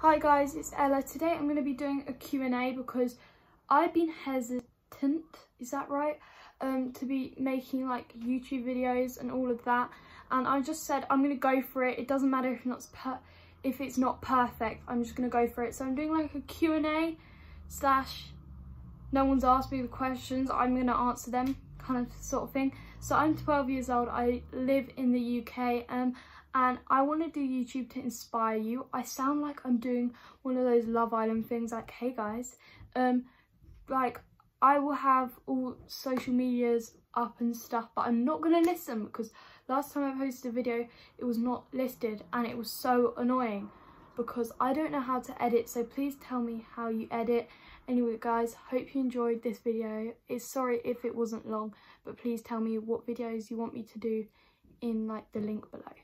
Hi guys, it's Ella. Today I'm going to be doing a Q&A because I've been hesitant, is that right, um, to be making like YouTube videos and all of that. And I just said I'm going to go for it. It doesn't matter if if it's not perfect. I'm just going to go for it. So I'm doing like a Q&A slash no one's asked me the questions. I'm going to answer them kind of sort of thing. So I'm 12 years old. I live in the UK. Um, and I want to do YouTube to inspire you. I sound like I'm doing one of those Love Island things like, hey guys, um, like I will have all social medias up and stuff, but I'm not going to list them because last time I posted a video, it was not listed and it was so annoying because I don't know how to edit. So please tell me how you edit. Anyway, guys, hope you enjoyed this video. It's sorry if it wasn't long, but please tell me what videos you want me to do in like the link below.